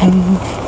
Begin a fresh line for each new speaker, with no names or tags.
Bye.